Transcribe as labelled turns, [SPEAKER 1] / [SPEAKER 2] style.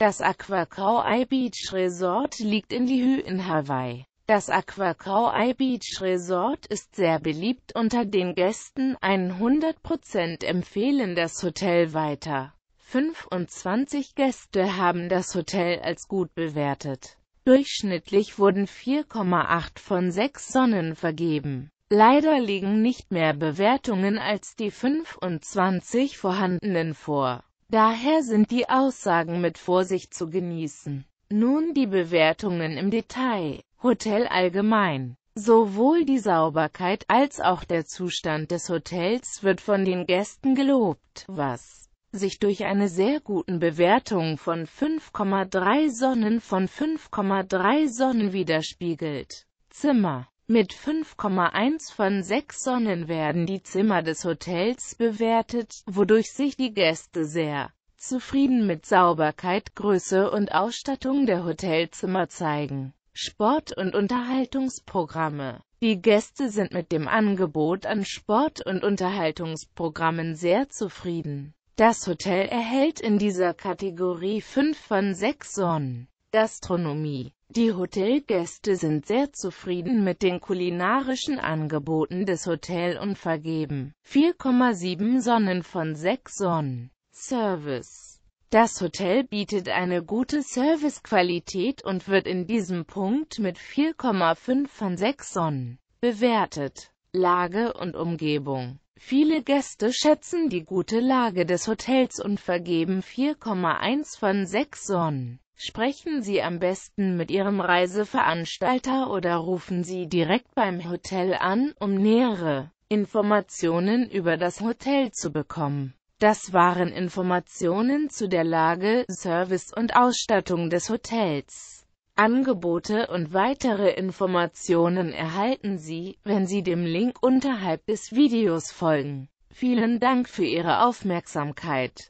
[SPEAKER 1] Das Aqua-Kauai Beach Resort liegt in Lihu in Hawaii. Das Aqua-Kauai Beach Resort ist sehr beliebt unter den Gästen, 100% empfehlen das Hotel weiter. 25 Gäste haben das Hotel als gut bewertet. Durchschnittlich wurden 4,8 von 6 Sonnen vergeben. Leider liegen nicht mehr Bewertungen als die 25 vorhandenen vor. Daher sind die Aussagen mit Vorsicht zu genießen. Nun die Bewertungen im Detail. Hotel allgemein. Sowohl die Sauberkeit als auch der Zustand des Hotels wird von den Gästen gelobt, was sich durch eine sehr guten Bewertung von 5,3 Sonnen von 5,3 Sonnen widerspiegelt. Zimmer mit 5,1 von 6 Sonnen werden die Zimmer des Hotels bewertet, wodurch sich die Gäste sehr zufrieden mit Sauberkeit, Größe und Ausstattung der Hotelzimmer zeigen. Sport- und Unterhaltungsprogramme Die Gäste sind mit dem Angebot an Sport- und Unterhaltungsprogrammen sehr zufrieden. Das Hotel erhält in dieser Kategorie 5 von 6 Sonnen. Gastronomie Die Hotelgäste sind sehr zufrieden mit den kulinarischen Angeboten des Hotels und vergeben 4,7 Sonnen von 6 Sonnen. Service das Hotel bietet eine gute Servicequalität und wird in diesem Punkt mit 4,5 von 6 Sonnen bewertet. Lage und Umgebung Viele Gäste schätzen die gute Lage des Hotels und vergeben 4,1 von 6 Sonnen. Sprechen Sie am besten mit Ihrem Reiseveranstalter oder rufen Sie direkt beim Hotel an, um nähere Informationen über das Hotel zu bekommen. Das waren Informationen zu der Lage, Service und Ausstattung des Hotels. Angebote und weitere Informationen erhalten Sie, wenn Sie dem Link unterhalb des Videos folgen. Vielen Dank für Ihre Aufmerksamkeit.